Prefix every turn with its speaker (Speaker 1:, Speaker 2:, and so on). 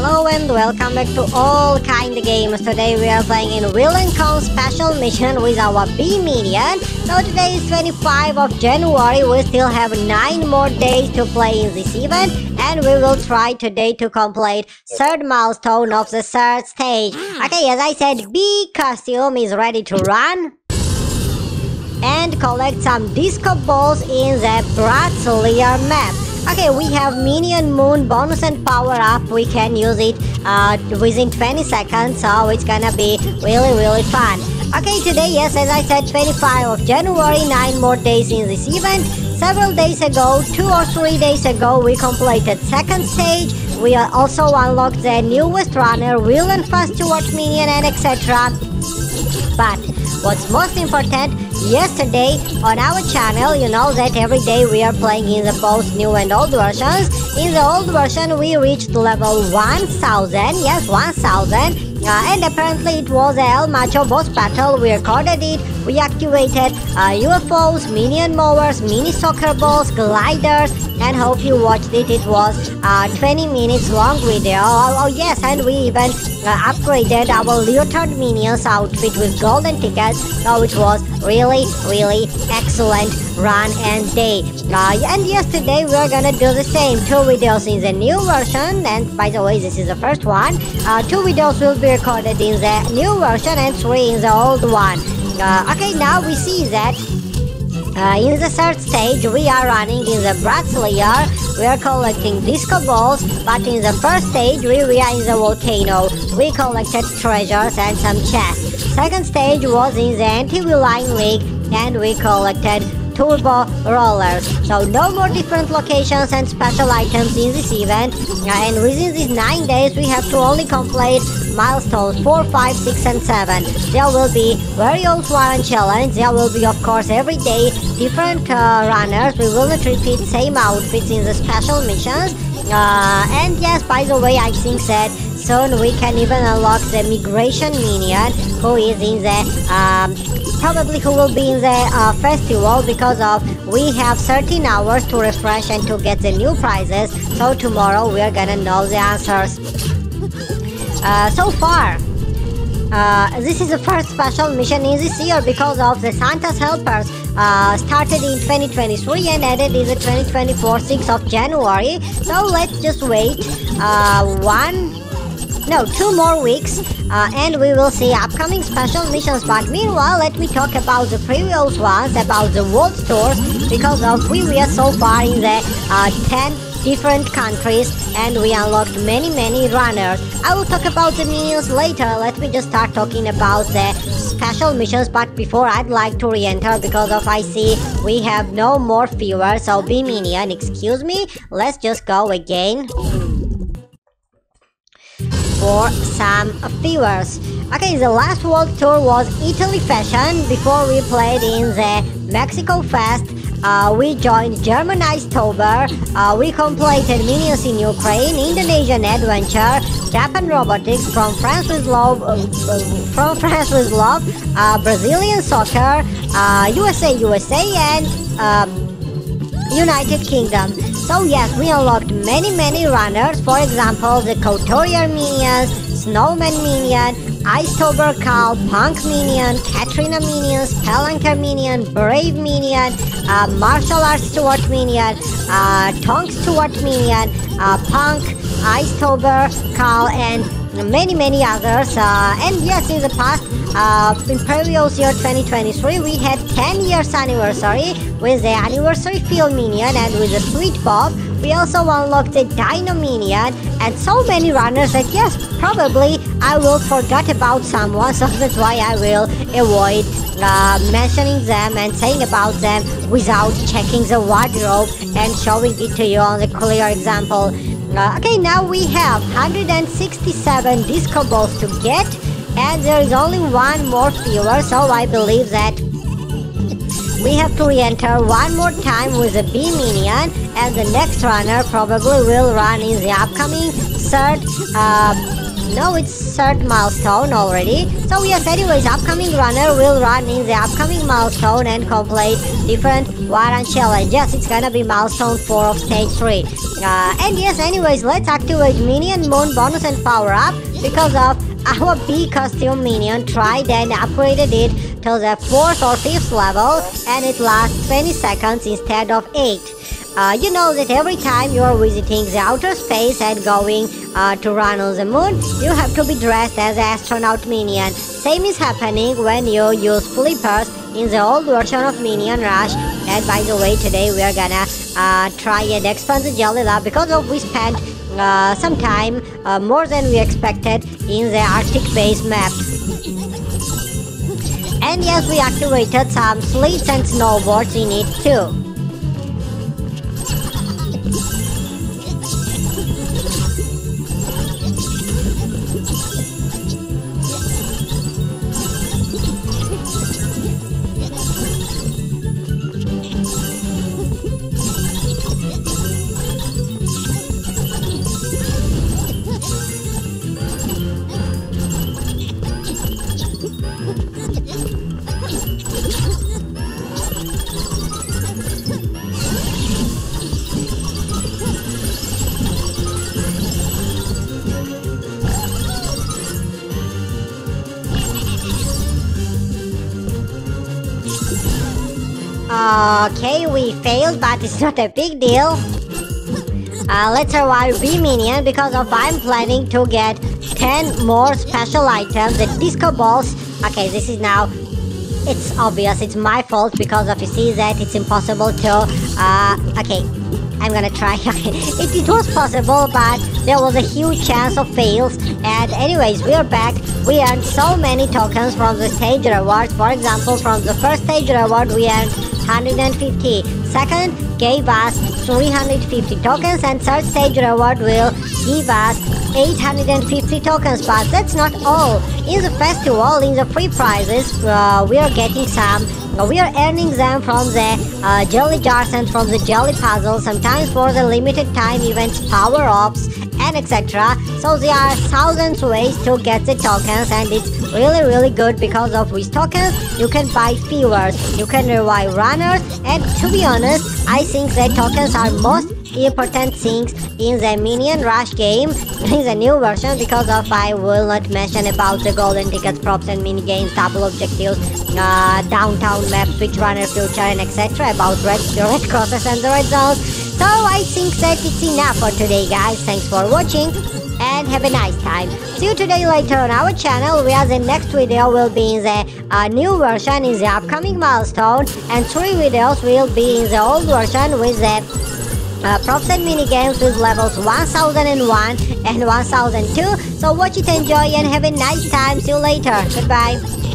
Speaker 1: Hello and welcome back to all kind of games. Today we are playing in Villain-Con special mission with our Bee Minion. So today is 25 of January. We still have 9 more days to play in this event and we will try today to complete third milestone of the third stage. Hmm. Okay, as I said, Bee costume is ready to run and collect some disco balls in the Bratt's map. Okay, we have Minion Moon bonus and power up. We can use it uh, within 20 seconds, so it's gonna be really, really fun. Okay, today, yes, as I said, 25 of January, 9 more days in this event. Several days ago, 2 or 3 days ago, we completed second stage. We also unlocked the newest runner, Villain-Fan Stuart Minion and etc. But what's most important, yesterday on our channel, you know that every day we are playing in the both new and old versions. In the old version, we reached level 1000, yes, 1000. Uh, and apparently it was a El Macho boss battle. We recorded it. We activated uh, UFOs, minion mowers, mini soccer balls, gliders, and hope you watched it. It was a 20 minutes long video. Oh, oh yes, and we even uh, upgraded our Leotard Minions outfit with golden tickets. So it was really, really excellent run and day. Uh, and yesterday we are gonna do the same. Two videos in the new version, and by the way, this is the first one. Uh, two videos will be recorded in the new version and three in the old one. Uh, okay, now we see that uh, in the third stage, we are running in the Bratt's lair. We are collecting disco balls, but in the first stage, we were in the volcano. We collected treasures and some chests. Second stage was in the anti-villain league, and we collected turbo rollers. So no more different locations and special items in this event. And within these 9 days we have to only complete milestones 4, 5, 6 and 7. There will be very old one challenge. There will be of course every day different uh, runners. We will not repeat same outfits in the special missions. Uh, and yes, by the way, I think that soon we can even unlock the migration minion who is in the um, probably who will be in the uh, festival because of we have 13 hours to refresh and to get the new prizes so tomorrow we are gonna know the answers uh, so far uh, this is the first special mission in this year because of the Santa's Helpers uh, started in 2023 and ended in the 2024 6th of January. So let's just wait uh, one no, two more weeks, uh, and we will see upcoming special missions. But meanwhile, let me talk about the previous ones, about the world tours, because of we were so far in the uh, 10 different countries and we unlocked many many runners. I will talk about the minions later, let me just start talking about the special missions. But before I'd like to re-enter because of I see we have no more viewers so Bee minion, excuse me, let's just go again for some viewers. Okay, the last world tour was Italy Fashion before we played in the Mexico Fest. Uh, we joined German Icetober, uh, we completed Minions in Ukraine, Indonesian Adventure, Japan Robotics, From France with Love, uh, From France with Love, uh, Brazilian Soccer, USA uh, USA, and United Kingdom. So yes, we unlocked many many runners, for example the Couturier Minions, Snowman Minion, Icetober Carl, Punk Minion, Katrina Minion, Spelunker Minion, Brave Minion, uh, Martial Arts Stuart Minion, uh, Tonk Minion, uh, Punk, Icetober Carl, and many many others. Uh, and yes, in the past, uh, in previous year 2023, we had 10 years anniversary with the anniversary field minion and with the sweet bob. We also unlocked the Dino Minion and so many runners that yes, probably I will forget about someone, so that's why I will avoid uh, mentioning them and saying about them without checking the wardrobe and showing it to you on the clear example. Uh, okay, now we have 167 disco balls to get and there is only one more viewer, so I believe that we have to re-enter one more time with a Bee minion and the next runner probably will run in the upcoming third uh, no, it's third milestone already. So yes, anyways, upcoming runner will run in the upcoming milestone and complete different Waran challenges. It's gonna be milestone 4 of stage 3. Uh, and yes, anyways, let's activate minion moon bonus and power up because of our Bee costume minion tried and upgraded it to the 4th or 5th level and it lasts 20 seconds instead of 8. Uh, you know that every time you are visiting the outer space and going uh, to run on the moon, you have to be dressed as astronaut minion. Same is happening when you use flippers in the old version of Minion Rush. And by the way, today we are gonna uh, try and expand the Jelly Lab because of we spent uh, some time uh, more than we expected in the Arctic base map. And yes, we activated some sleds and snowboards in it too. Okay, we failed, but it's not a big deal. Uh, let's survive Bee minion because of I'm planning to get 10 more special items, the disco balls. Okay, this is now it's obvious it's my fault because of you see that it's impossible to uh okay I'm gonna try it, it was possible but there was a huge chance of fails and anyways we're back we earned so many tokens from the stage rewards for example from the first stage reward we earned 150. Second gave us 350 tokens and third stage reward will give us 850 tokens but that's not all. In the festival, in the free prizes, uh, we are getting some uh, we are earning them from the uh, jelly jars and from the jelly puzzles, sometimes for the limited time events, power-ups, and etc. So there are thousands ways to get the tokens and it's really really good because of with tokens you can buy viewers, you can revive runners and to be honest I think that tokens are most important things in the Minion Rush game in the new version because of I will not mention about the golden tickets, props and mini games, double objectives, uh, downtown map, switch runner future and etc. about red, red crosses and the red zones. So I think that it's enough for today guys. Thanks for watching and have a nice time. See you today later on our channel where the next video will be in the uh, new version in the upcoming milestone and three videos will be in the old version with the uh, props and mini games with levels 1001 and 1002 so watch it enjoy and have a nice time see you later goodbye